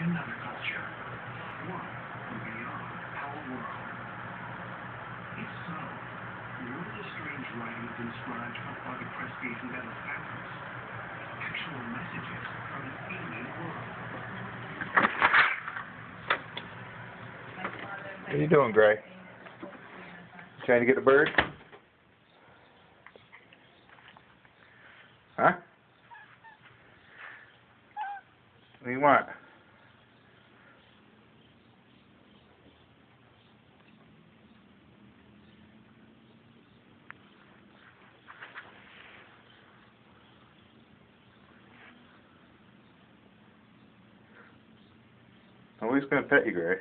another culture. One beyond our world. If so, were the strange writings inscribed on Father Crespi's metal tablets actual messages from an alien world? What are you doing, Grey? Trying to get a bird? Huh? What do you want? Nobody's gonna pet you, Grey.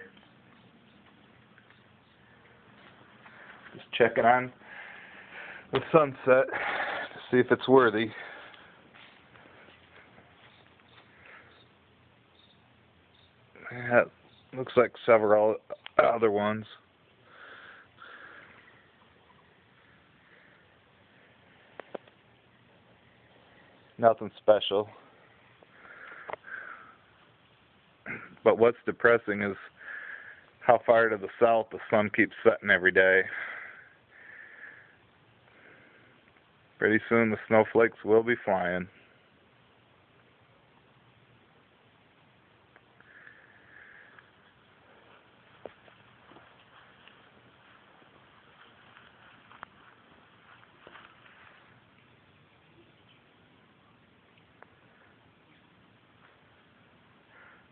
Just checking on the sunset to see if it's worthy. Yeah, looks like several other ones. Nothing special. But what's depressing is how far to the south the sun keeps setting every day. Pretty soon the snowflakes will be flying.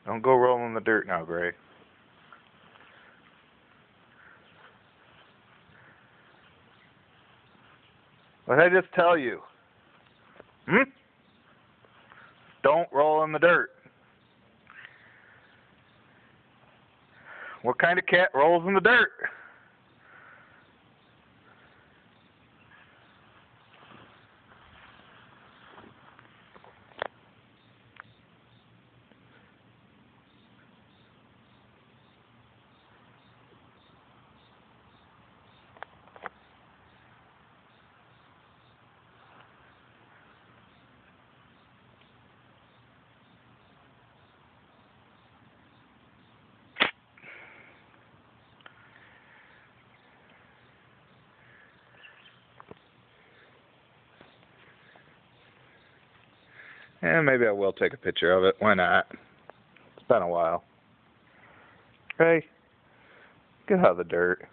Don't go rolling in the dirt now, Grey. What did I just tell you? Hmm? Don't roll in the dirt. What kind of cat rolls in the dirt? And maybe I will take a picture of it. Why not? It's been a while. Hey, get out of the dirt.